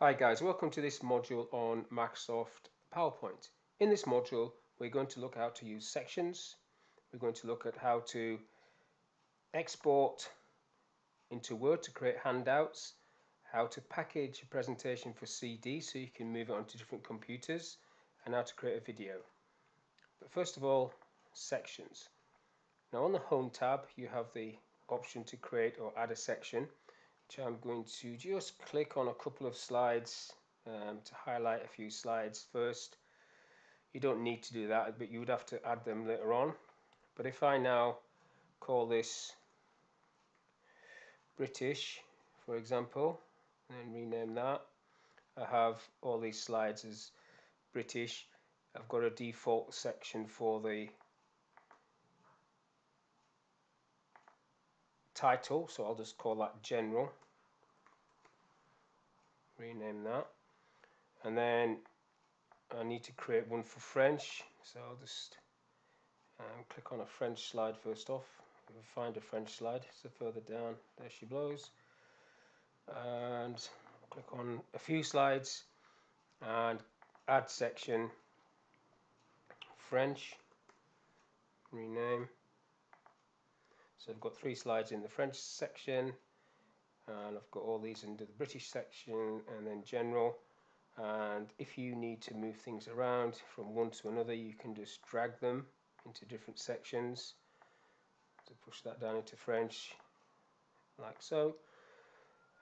Hi guys, welcome to this module on Microsoft PowerPoint. In this module we're going to look how to use sections, we're going to look at how to export into Word to create handouts, how to package a presentation for CD so you can move it onto different computers, and how to create a video. But first of all, sections. Now on the Home tab you have the option to create or add a section which I'm going to just click on a couple of slides um, to highlight a few slides first. You don't need to do that, but you would have to add them later on. But if I now call this British, for example, and rename that, I have all these slides as British. I've got a default section for the title so I'll just call that general. Rename that. And then I need to create one for French so I'll just um, click on a French slide first off. Find a French slide so further down there she blows. And click on a few slides and add section. French rename so I've got three slides in the French section and I've got all these into the British section and then general. And if you need to move things around from one to another you can just drag them into different sections to push that down into French like so.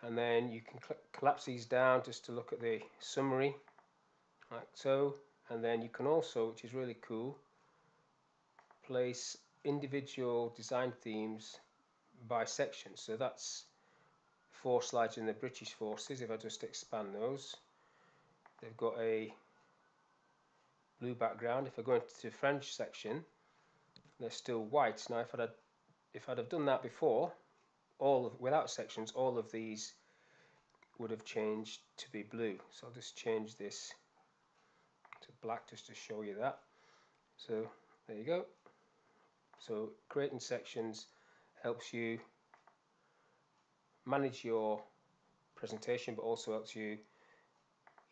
And then you can collapse these down just to look at the summary like so. And then you can also which is really cool place individual design themes by section. So that's four slides in the British Forces. If I just expand those, they've got a blue background. If I go into the French section, they're still white. Now, if I'd if I'd have done that before, all of, without sections, all of these would have changed to be blue. So I'll just change this to black just to show you that. So there you go. So creating sections helps you manage your presentation but also helps you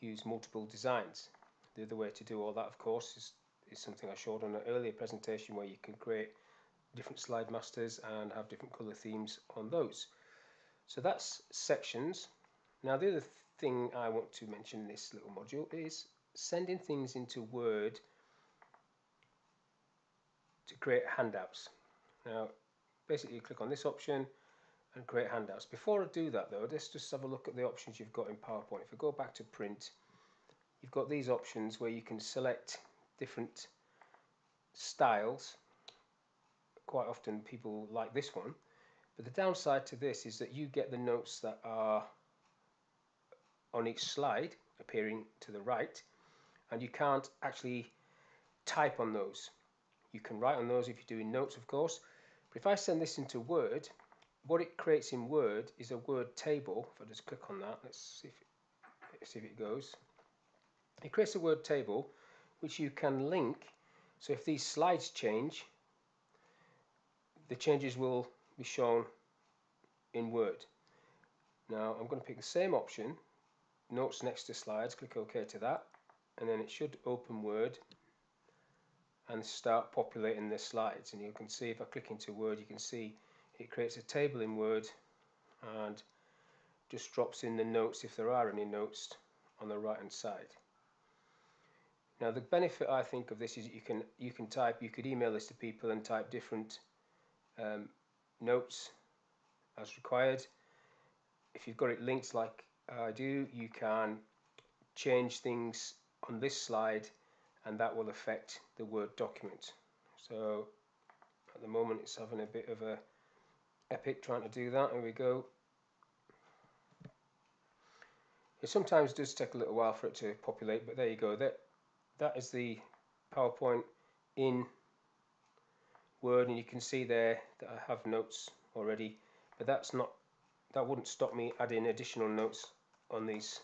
use multiple designs. The other way to do all that of course is, is something I showed on an earlier presentation where you can create different slide masters and have different color themes on those. So that's sections. Now the other thing I want to mention in this little module is sending things into Word to create handouts. Now, basically you click on this option and create handouts. Before I do that though, let's just have a look at the options you've got in PowerPoint. If I go back to print, you've got these options where you can select different styles. Quite often people like this one. But the downside to this is that you get the notes that are on each slide appearing to the right and you can't actually type on those. You can write on those if you're doing notes, of course. But if I send this into Word, what it creates in Word is a Word table. If I just click on that, let's see if it, let's see if it goes. It creates a Word table which you can link. So if these slides change, the changes will be shown in Word. Now I'm going to pick the same option, notes next to slides, click OK to that, and then it should open Word and start populating the slides and you can see if I click into Word you can see it creates a table in Word and just drops in the notes if there are any notes on the right hand side. Now the benefit I think of this is you can you can type you could email this to people and type different um, notes as required. If you've got it linked like I do you can change things on this slide and that will affect the Word document. So at the moment it's having a bit of a epic trying to do that. Here we go. It sometimes does take a little while for it to populate, but there you go. That that is the PowerPoint in Word, and you can see there that I have notes already, but that's not that wouldn't stop me adding additional notes on these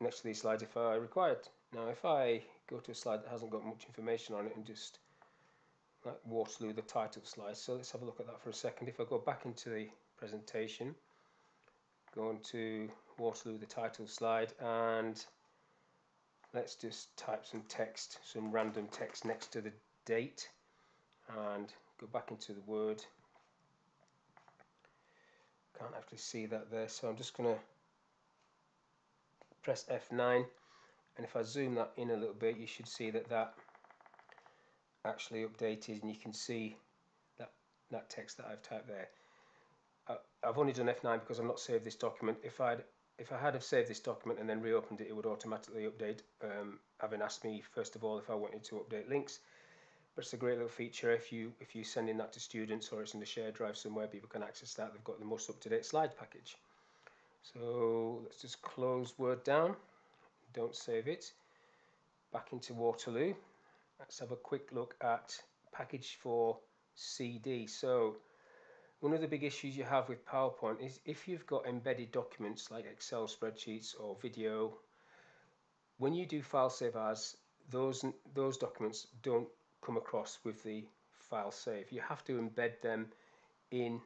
next to these slides if I required. Now if I go to a slide that hasn't got much information on it and just like through the title slide, so let's have a look at that for a second. If I go back into the presentation go on to Waterloo, the title slide, and let's just type some text, some random text next to the date, and go back into the Word. Can't actually see that there, so I'm just going to press F9, and if I zoom that in a little bit, you should see that that actually updated, and you can see that that text that I've typed there. I've only done F9 because I've not saved this document. If I'd if I had have saved this document and then reopened it, it would automatically update, um, having asked me first of all if I wanted to update links. But it's a great little feature if you if you send in that to students or it's in the shared drive somewhere, people can access that. They've got the most up-to-date slide package. So let's just close Word down. Don't save it. Back into Waterloo. Let's have a quick look at package for CD. So one of the big issues you have with PowerPoint is if you've got embedded documents like Excel spreadsheets or video, when you do file save as, those, those documents don't come across with the file save. You have to embed them in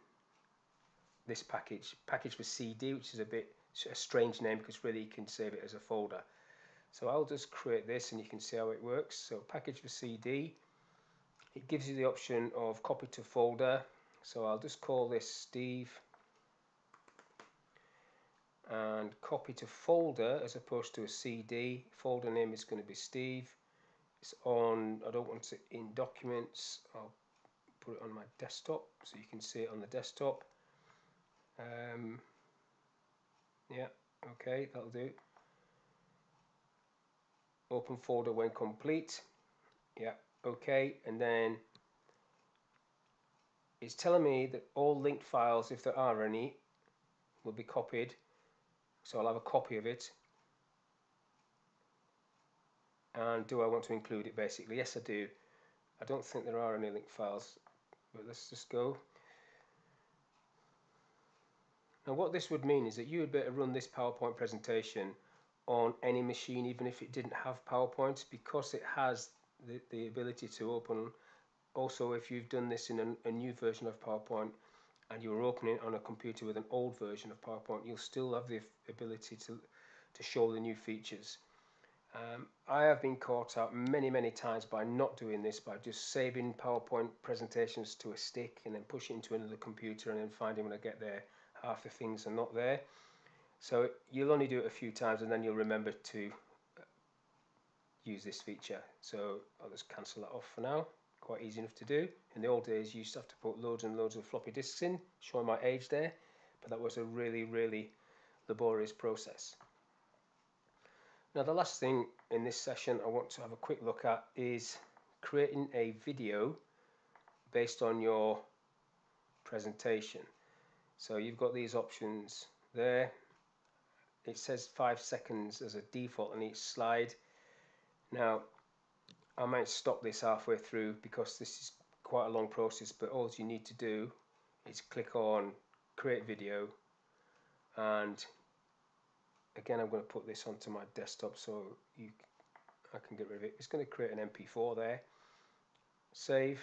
this package, package for CD, which is a bit a strange name because really you can save it as a folder. So I'll just create this and you can see how it works. So package for CD, it gives you the option of copy to folder, so I'll just call this Steve and copy to folder as opposed to a CD. Folder name is going to be Steve. It's on, I don't want it in documents. I'll put it on my desktop so you can see it on the desktop. Um, yeah, okay, that'll do. Open folder when complete. Yeah, okay, and then it's telling me that all linked files, if there are any, will be copied. So I'll have a copy of it. And do I want to include it basically? Yes, I do. I don't think there are any linked files, but let's just go. Now what this would mean is that you would better run this PowerPoint presentation on any machine, even if it didn't have PowerPoint, because it has the, the ability to open also if you've done this in a, a new version of PowerPoint and you're opening it on a computer with an old version of PowerPoint, you'll still have the ability to, to show the new features. Um, I have been caught out many, many times by not doing this, by just saving PowerPoint presentations to a stick and then pushing it into another computer and then finding when I get there, half the things are not there. So you'll only do it a few times and then you'll remember to uh, use this feature. So I'll just cancel that off for now quite easy enough to do. In the old days, you used to have to put loads and loads of floppy disks in, showing my age there, but that was a really, really laborious process. Now, the last thing in this session I want to have a quick look at is creating a video based on your presentation. So you've got these options there. It says five seconds as a default on each slide. Now, I might stop this halfway through because this is quite a long process but all you need to do is click on create video and again I'm going to put this onto my desktop so you I can get rid of it it's going to create an mp4 there save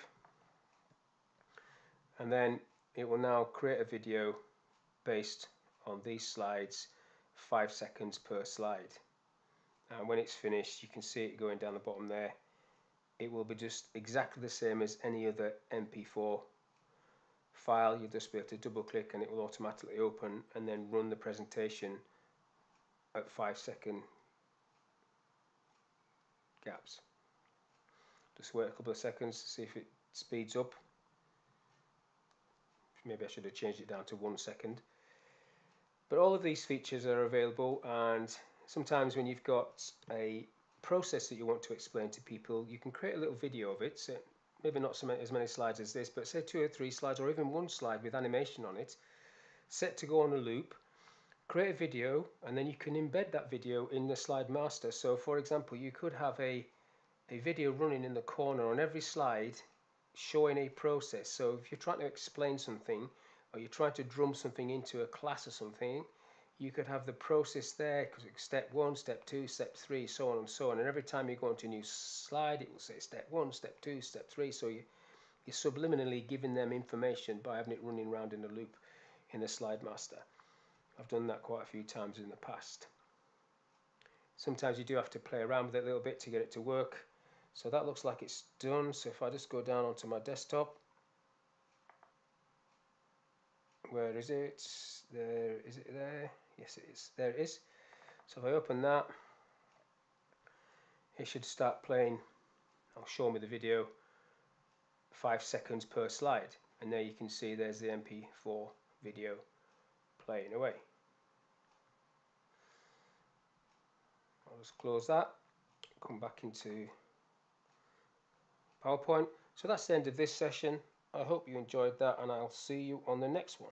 and then it will now create a video based on these slides five seconds per slide and when it's finished you can see it going down the bottom there it will be just exactly the same as any other MP4 file. You'll just be able to double click and it will automatically open and then run the presentation at five second gaps. Just wait a couple of seconds to see if it speeds up. Maybe I should have changed it down to one second. But all of these features are available and sometimes when you've got a process that you want to explain to people, you can create a little video of it. So maybe not so many, as many slides as this, but say two or three slides or even one slide with animation on it, set to go on a loop, create a video, and then you can embed that video in the slide master. So for example, you could have a, a video running in the corner on every slide showing a process. So if you're trying to explain something or you're trying to drum something into a class or something, you could have the process there because step one, step two, step three, so on and so on. And every time you go into a new slide, it will say step one, step two, step three. So you, you're subliminally giving them information by having it running around in a loop in the slide master. I've done that quite a few times in the past. Sometimes you do have to play around with it a little bit to get it to work. So that looks like it's done. So if I just go down onto my desktop, where is it? There, is it there? Yes, it is. There it is. So if I open that, it should start playing. I'll show me the video five seconds per slide. And there you can see there's the MP4 video playing away. I'll just close that, come back into PowerPoint. So that's the end of this session. I hope you enjoyed that and I'll see you on the next one.